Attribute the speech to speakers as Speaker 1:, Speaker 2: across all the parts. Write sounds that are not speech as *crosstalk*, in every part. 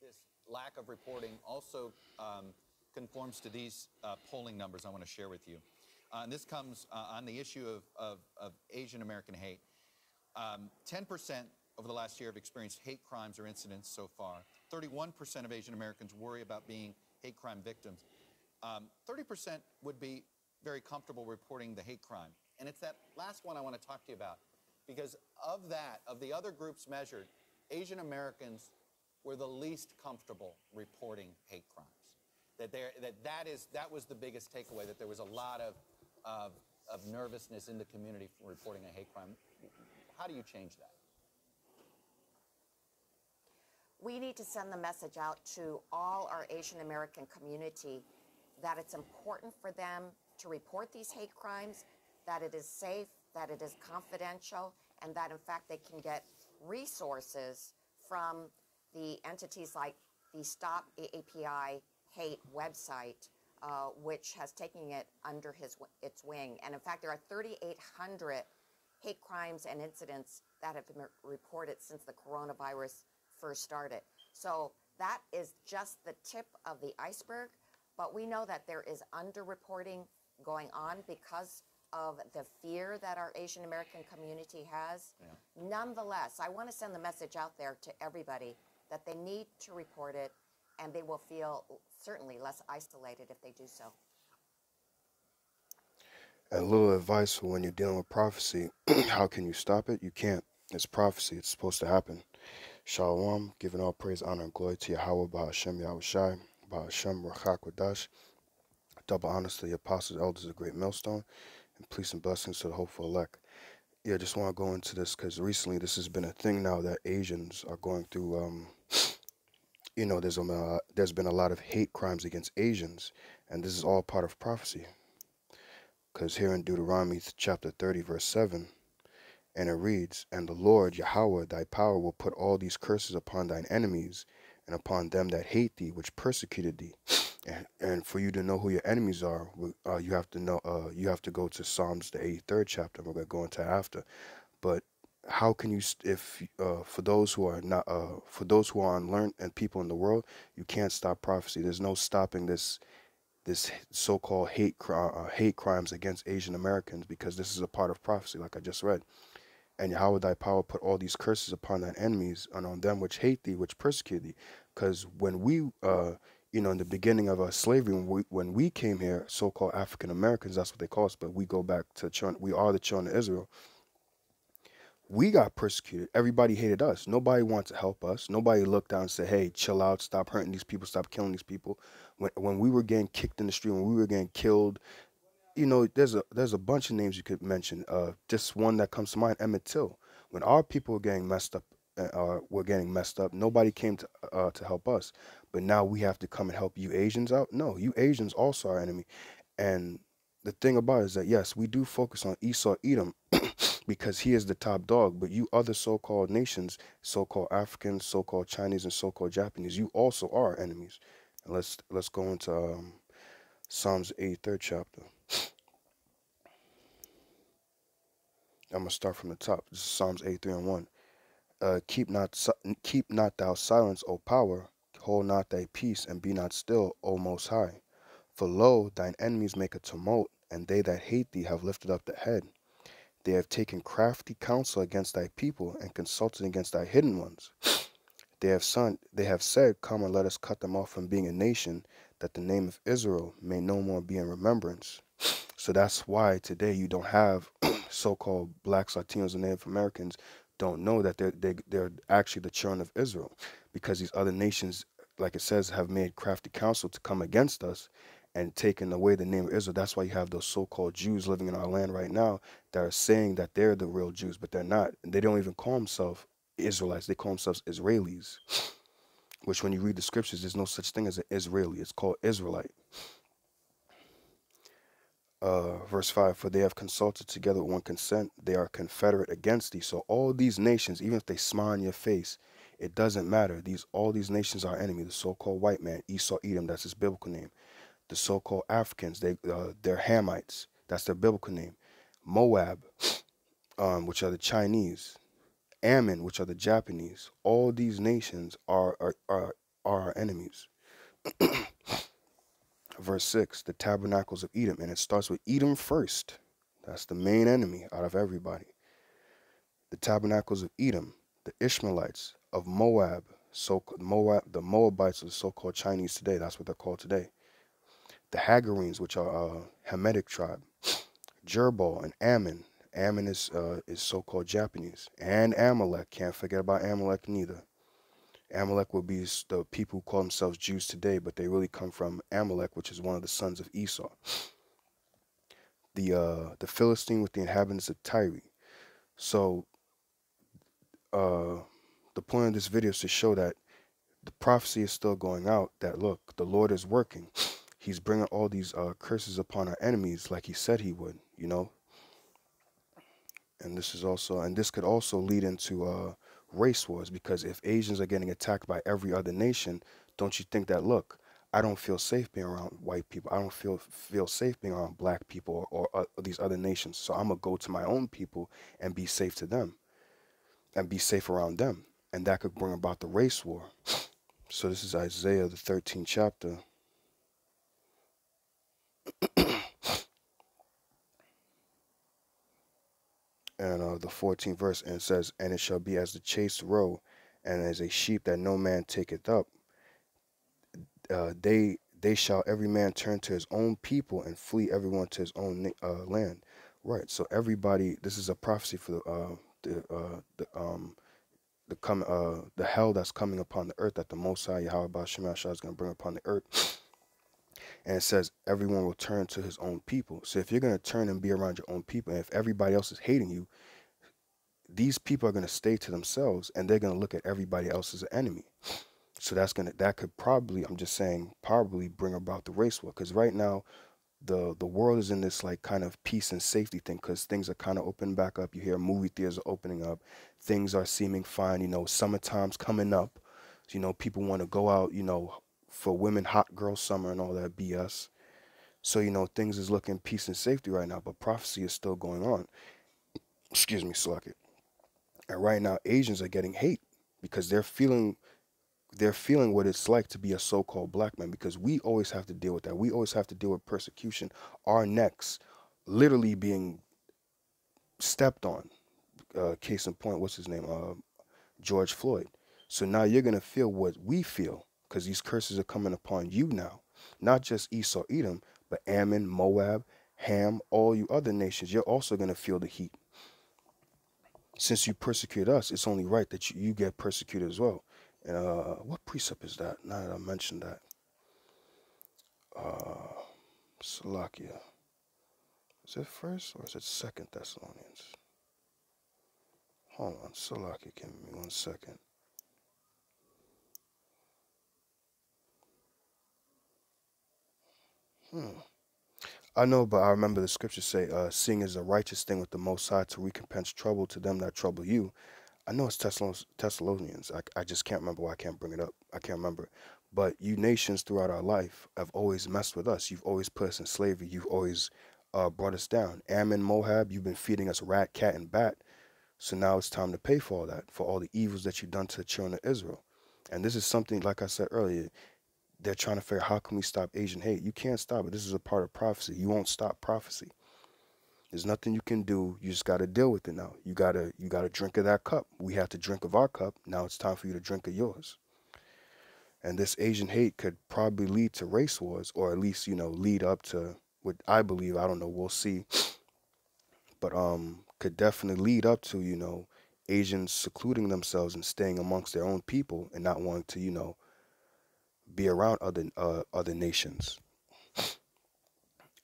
Speaker 1: this lack of reporting also um, conforms to these uh, polling numbers I want to share with you. Uh, and this comes uh, on the issue of, of, of Asian American hate. Um, 10% over the last year have experienced hate crimes or incidents so far. 31% of Asian Americans worry about being hate crime victims. 30% um, would be very comfortable reporting the hate crime. And it's that last one I want to talk to you about. Because of that, of the other groups measured, Asian Americans were the least comfortable reporting hate crimes. That, there, that, that, is, that was the biggest takeaway, that there was a lot of, of, of nervousness in the community for reporting a hate crime. How do you change that?
Speaker 2: We need to send the message out to all our Asian American community that it's important for them to report these hate crimes, that it is safe, that it is confidential, and that in fact they can get resources from the entities like the Stop AAPI Hate website, uh, which has taken it under his its wing. And in fact, there are 3,800 hate crimes and incidents that have been reported since the coronavirus first started. So that is just the tip of the iceberg. But we know that there is underreporting going on because of the fear that our Asian American community has. Yeah. Nonetheless, I want to send the message out there to everybody that they need to report it and they will feel certainly less isolated if they do so.
Speaker 3: A little advice for when you're dealing with prophecy *clears throat* how can you stop it? You can't. It's prophecy, it's supposed to happen. Shalom, giving all praise, honor, and glory to Yahweh, Bahashem, Yahushai, Bahashem, Rachak, Double honors to the apostles, elders, of great millstone and peace and blessings to the hopeful elect. Yeah, just want to go into this because recently this has been a thing now that Asians are going through. Um, you know, there's a there's been a lot of hate crimes against Asians, and this is all part of prophecy. Because here in Deuteronomy chapter 30, verse 7, and it reads, And the Lord Yahweh thy power will put all these curses upon thine enemies, and upon them that hate thee, which persecuted thee *sniffs* and, and for you to know who your enemies are, uh, you have to know. Uh, you have to go to Psalms the 83rd chapter. We're gonna go into after, but how can you if uh, for those who are not uh, for those who are unlearned and people in the world you can't stop prophecy. There's no stopping this this so-called hate uh, hate crimes against asian americans because this is a part of prophecy like i just read. And Yahweh thy power put all these curses upon thine enemies and on them which hate thee which persecute thee? Because when we uh, you know, in the beginning of our slavery, when we, when we came here, so-called African Americans, that's what they call us, but we go back to children, we are the children of Israel. We got persecuted. Everybody hated us. Nobody wanted to help us. Nobody looked down and said, "Hey, chill out. Stop hurting these people. Stop killing these people." When when we were getting kicked in the street, when we were getting killed, you know, there's a there's a bunch of names you could mention. Uh, just one that comes to mind, Emmett Till. When our people were getting messed up, uh, were getting messed up, nobody came to uh, to help us but now we have to come and help you Asians out. No, you Asians also are enemy. And the thing about it is that yes, we do focus on Esau Edom because he is the top dog, but you other so-called nations, so-called Africans, so-called Chinese, and so-called Japanese, you also are enemies. And let's let's go into um, Psalms 83rd chapter. I'm gonna start from the top. This is Psalms 83 and 1. Uh, keep not keep not thou silence, O power, Hold not thy peace, and be not still, O Most High. For lo, thine enemies make a tumult, and they that hate thee have lifted up the head. They have taken crafty counsel against thy people, and consulted against thy hidden ones. They have, son, they have said, Come and let us cut them off from being a nation, that the name of Israel may no more be in remembrance. So that's why today you don't have *clears throat* so-called blacks, Latinos, and Native Americans don't know that they're they, they are actually the children of Israel, because these other nations like it says, have made crafty counsel to come against us and taken away the name of Israel. That's why you have those so-called Jews living in our land right now that are saying that they're the real Jews, but they're not. They don't even call themselves Israelites. They call themselves Israelis, which when you read the scriptures, there's no such thing as an Israeli. It's called Israelite. Uh, verse 5 For they have consulted together with one consent, they are confederate against thee. So all these nations, even if they smile on your face, it doesn't matter. These all these nations are enemy. The so-called white man, Esau, Edom, that's his biblical name. The so-called Africans, they uh, they're Hamites. That's their biblical name. Moab, um, which are the Chinese. Ammon, which are the Japanese. All these nations are are are, are our enemies. *clears throat* Verse six, the tabernacles of Edom, and it starts with Edom first. That's the main enemy out of everybody. The tabernacles of Edom, the Ishmaelites of Moab, so Moab, the Moabites are the so-called Chinese today. That's what they're called today. The Hagarenes, which are a Hamitic tribe, Gebal and Ammon. Ammon is uh, is so-called Japanese, and Amalek. Can't forget about Amalek neither. Amalek will be the people who call themselves Jews today, but they really come from Amalek, which is one of the sons of Esau. The uh, the Philistine with the inhabitants of Tyre. So uh, the point of this video is to show that the prophecy is still going out that look, the Lord is working. He's bringing all these uh, curses upon our enemies like he said he would, you know. And this is also, and this could also lead into uh, race wars because if Asians are getting attacked by every other nation, don't you think that, look, I don't feel safe being around white people. I don't feel feel safe being around black people or, or, or these other nations. So I'm gonna go to my own people and be safe to them, and be safe around them and that could bring about the race war. So this is Isaiah, the 13th chapter. And uh, the 14th verse, and it says, And it shall be as the chased roe, and as a sheep that no man taketh up. Uh, they they shall every man turn to his own people and flee everyone to his own uh, land. Right. So everybody, this is a prophecy for the uh, the uh, the um the come uh the hell that's coming upon the earth that the Most High Yahweh Shemashah is going to bring upon the earth. And it says everyone will turn to his own people. So if you're going to turn and be around your own people, and if everybody else is hating you, these people are going to stay to themselves, and they're going to look at everybody else as an enemy. So that's gonna that could probably I'm just saying probably bring about the race war because right now the the world is in this like kind of peace and safety thing because things are kind of opening back up. You hear movie theaters are opening up, things are seeming fine. You know, summertime's coming up. You know, people want to go out. You know, for women, hot girl summer and all that BS. So you know, things is looking peace and safety right now, but prophecy is still going on. Excuse me, slack it. And right now, Asians are getting hate because they're feeling they're feeling what it's like to be a so-called black man because we always have to deal with that. We always have to deal with persecution. Our necks literally being stepped on. Uh, case in point, what's his name? Uh, George Floyd. So now you're gonna feel what we feel because these curses are coming upon you now, not just Esau, Edom, but Ammon, Moab, Ham, all you other nations. You're also gonna feel the heat. Since you persecute us, it's only right that you, you get persecuted as well. And uh, what precept is that? Now that I mentioned that. Uh, Salakia. Is it first or is it second Thessalonians? Hold on, Salakia, give me one second. Hmm. I know, but I remember the scriptures say, uh, seeing is a righteous thing with the Most High to recompense trouble to them that trouble you, I know it's Thessalonians. I, I just can't remember why I can't bring it up. I can't remember. But you nations throughout our life have always messed with us. You've always put us in slavery. You've always uh, brought us down. Ammon, Moab, you've been feeding us rat, cat, and bat. So now it's time to pay for all that, for all the evils that you've done to the children of Israel. And this is something, like I said earlier, they're trying to figure how can we stop Asian hate. You can't stop it. This is a part of prophecy. You won't stop prophecy. There's nothing you can do. You just got to deal with it now. You gotta you gotta drink of that cup. We have to drink of our cup. Now it's time for you to drink of yours. And this Asian hate could probably lead to race wars, or at least you know lead up to what I believe. I don't know. We'll see. But um, could definitely lead up to you know Asians secluding themselves and staying amongst their own people and not wanting to you know be around other uh, other nations.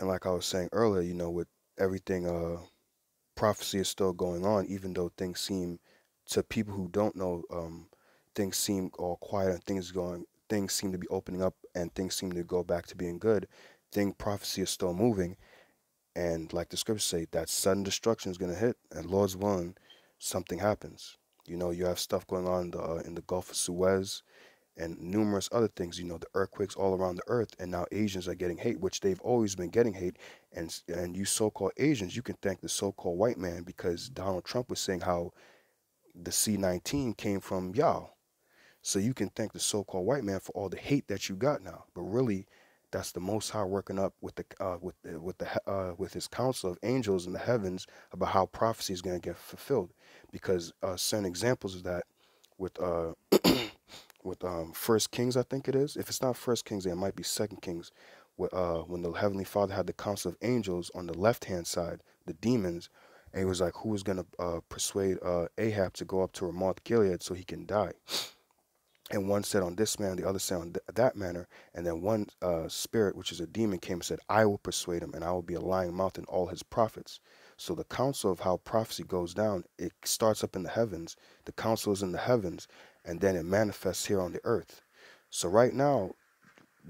Speaker 3: And like I was saying earlier, you know, with everything uh prophecy is still going on even though things seem to people who don't know um things seem all quiet and things going things seem to be opening up and things seem to go back to being good thing prophecy is still moving and like the scriptures say that sudden destruction is going to hit and lord's willing something happens you know you have stuff going on in the, uh, in the gulf of suez and numerous other things. You know, the earthquakes all around the earth, and now Asians are getting hate, which they've always been getting hate. And and you so-called Asians, you can thank the so-called white man because Donald Trump was saying how the C19 came from y'all. So you can thank the so-called white man for all the hate that you got now, but really, that's the Most High working up with the uh, with the, with the uh, with His council of angels in the heavens about how prophecy is going to get fulfilled. Because uh, certain examples of that with uh *clears throat* with um First Kings, I think it is. If it's not First Kings, it might be Second Kings. Where uh when the Heavenly Father had the council of angels on the left hand side, the demons, and he was like, who was going to uh, persuade uh, Ahab to go up to Ramoth Gilead so he can die? And one said on this man, the other said on th- that manner. And then one uh, spirit, which is a demon, came and said, I will persuade him, and I will be a lying mouth in all his prophets. So the council of how prophecy goes down, it starts up in the heavens. The council is in the heavens, and then it manifests here on the earth. So right now,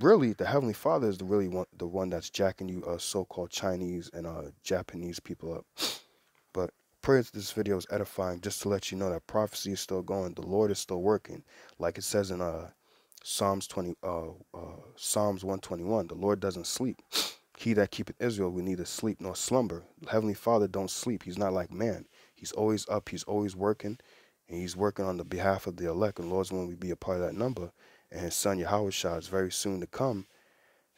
Speaker 3: really, the Heavenly Father is the really one, the one that's jacking you uh, so-called Chinese and uh, Japanese people up. *sniffs* But pray that this video is edifying just to let you know that prophecy is still going. The Lord is still working. Like it says in uh Psalms 20 uh, uh Psalms 121, the Lord doesn't sleep. *sniffs* He that keepeth Israel will neither sleep nor slumber. Heavenly Father don't sleep. He's not like man. He's always up, he's always working, and he's working on the behalf of the elect. And Lord's when we be a part of that number. And his son Yahweh Shah is very soon to come.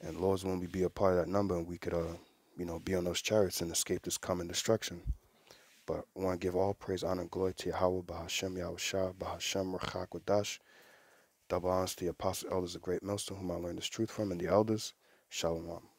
Speaker 3: And Lord's when we be a part of that number and we could uh you know be on those chariots and escape this coming destruction. But I want to give all praise, honor, and glory to Yahweh, Bahashem, Yahweh Shah, Bahashem, Rachak, Wadash. Double honors to the apostle elders of Great Millstone, whom I learned this truth from, and the elders. Shalom.